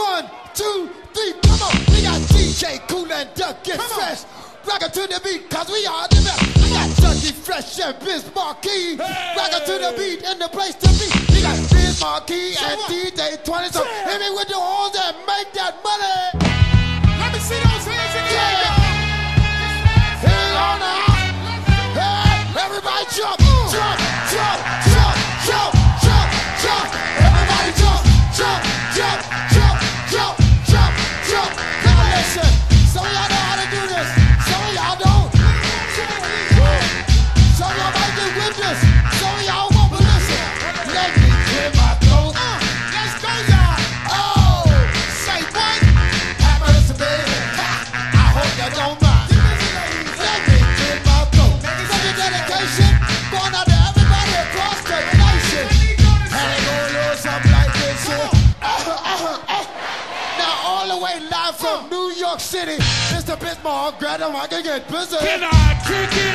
One, two, three, come on. We got DJ Cool and Duck Get Fresh. Rockin' to the beat, cause we are the best. We got Ducky Fresh and Biz Marquee. Hey. Rockin' to the beat in the place to be. We got Biz Marquee and DJ 20. So Yeah. hit me with the horns and make that money. Let me see those hands again. Yeah. Hang on now. Hey, everybody jump, jump, way live from New York City, Mr. Bismarck, grab him, I can get busy. Can I kick it?